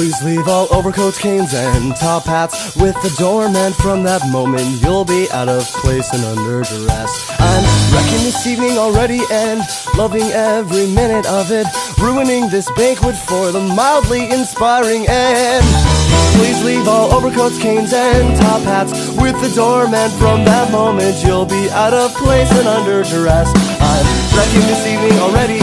Please leave all overcoats, canes, and top hats with the doorman. From that moment, you'll be out of place and under duress. I'm wrecking this evening already and loving every minute of it, ruining this banquet for the mildly inspiring end. Please leave all overcoats, canes, and top hats with the doorman. From that moment, you'll be out of place and under duress. I'm wrecking this evening already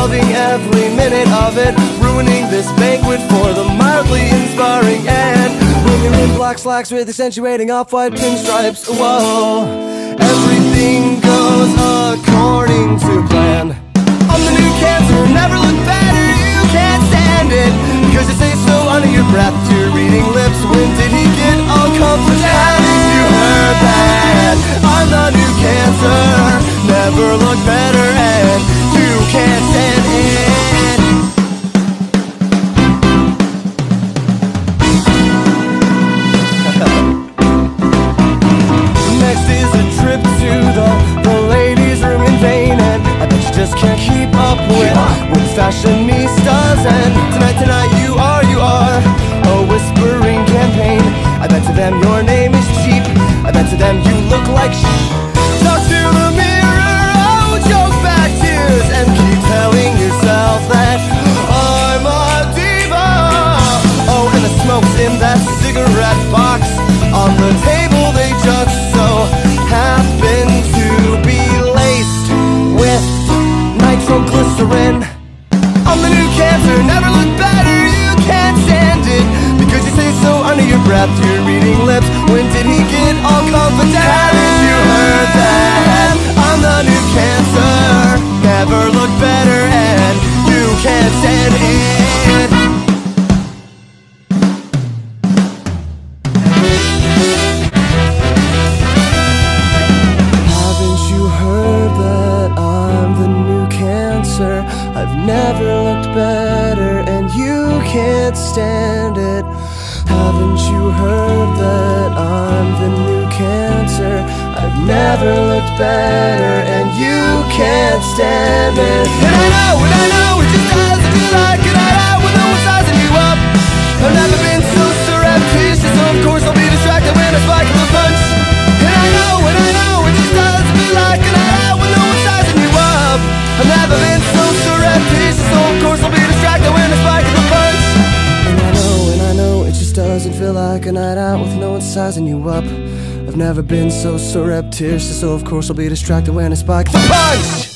loving every minute of it, ruining this banquet for the mildly inspiring end. Bringing in black slacks with accentuating off-white pinstripes. Whoa, everything goes according to plan. I'm the new cancer, never look better, you can't stand it. Because you say so under your breath to reading lips. When just can't keep up with, with fashionistas And tonight, tonight you are, you are a whispering campaign. I bet to them your name is cheap. I bet to them you look like sh- Talk to the mirror, oh, choke back tears And keep telling yourself that I'm a diva. Oh, and the smoke's in that cigarette breath to your reading lips When did he get all confident? Haven't you heard that? I'm the new cancer, never look better and you can't stand it Haven't you heard that I'm the new cancer? I've never looked better and you can't stand it. You heard that I'm the new cancer? I've never looked better and you can't stand it. And I know, and I know, it just doesn't feel like it. I know when no one's sizing you up. I've never been so surreptitious, so of course I'll be distracted when I spike the punch. And I know, and I know, it just doesn't feel like it. I know when no one's sizing you up. I've never been feel like a night out with no one sizing you up. I've never been so surreptitious, so of course I'll be distracted when I spike the punch.